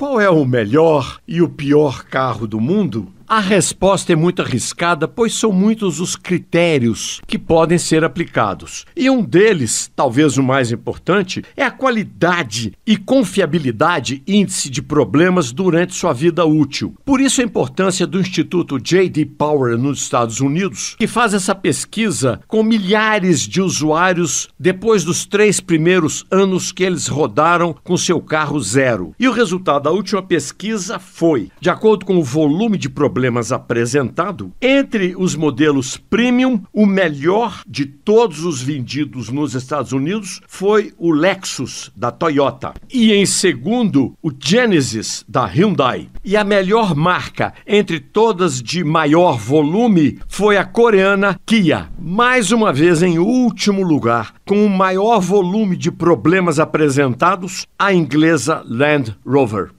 Qual é o melhor e o pior carro do mundo? A resposta é muito arriscada, pois são muitos os critérios que podem ser aplicados. E um deles, talvez o mais importante, é a qualidade e confiabilidade índice de problemas durante sua vida útil. Por isso a importância do Instituto J.D. Power nos Estados Unidos, que faz essa pesquisa com milhares de usuários depois dos três primeiros anos que eles rodaram com seu carro zero. E o resultado da última pesquisa foi, de acordo com o volume de problemas problemas apresentado, entre os modelos premium, o melhor de todos os vendidos nos Estados Unidos foi o Lexus da Toyota e em segundo o Genesis da Hyundai. E a melhor marca entre todas de maior volume foi a coreana Kia, mais uma vez em último lugar, com o maior volume de problemas apresentados, a inglesa Land Rover.